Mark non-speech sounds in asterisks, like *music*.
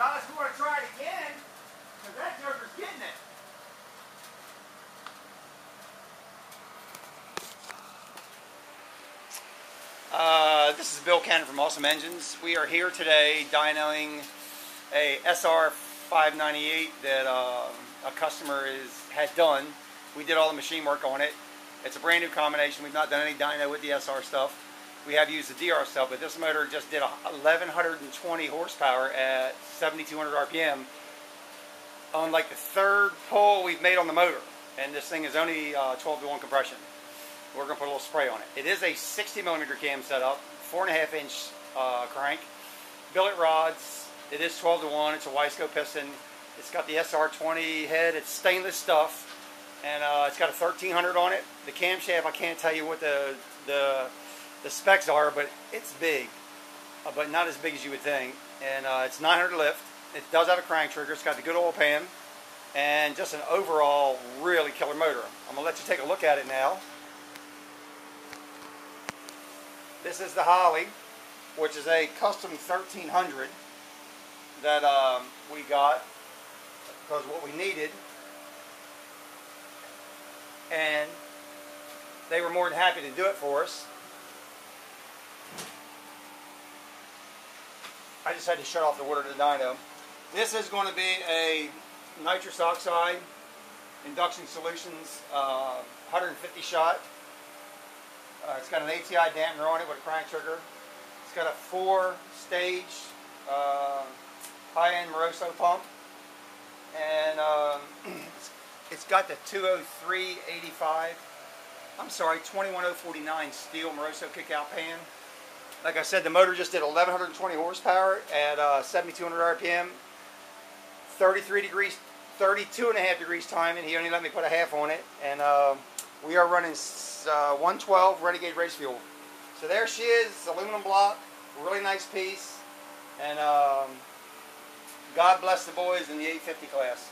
to try it again, because that joker's getting it. Uh, this is Bill Cannon from Awesome Engines. We are here today dynoing a SR 598 that uh, a customer is had done. We did all the machine work on it. It's a brand new combination. We've not done any dyno with the SR stuff. We have used the DR stuff, but this motor just did 1120 horsepower at 7200 RPM on like the third pull we've made on the motor. And this thing is only uh, 12 to 1 compression. We're going to put a little spray on it. It is a 60 millimeter cam setup, four and a half inch uh, crank, billet rods. It is 12 to 1. It's a Wiseco piston. It's got the SR20 head. It's stainless stuff, and uh, it's got a 1300 on it. The camshaft, I can't tell you what the the the specs are, but it's big, uh, but not as big as you would think. And uh, it's 900 lift. It does have a crank trigger. It's got the good oil pan, and just an overall really killer motor. I'm gonna let you take a look at it now. This is the Holley, which is a custom 1300 that um, we got because what we needed and they were more than happy to do it for us. I just had to shut off the water to the dyno. This is going to be a nitrous oxide induction solutions uh, 150 shot. Uh, it's got an ATI dampener on it with a crank trigger. It's got a four stage uh, high-end Moroso pump. And um, *clears throat* it's got the 20385, I'm sorry, 21049 steel Moroso kickout pan. Like I said, the motor just did 1120 horsepower at uh, 7200 RPM, 33 degrees, 32 and a half degrees time, and he only let me put a half on it. And uh, we are running uh, 112 Renegade race fuel. So there she is, aluminum block, really nice piece. And um, God bless the boys in the 850 class.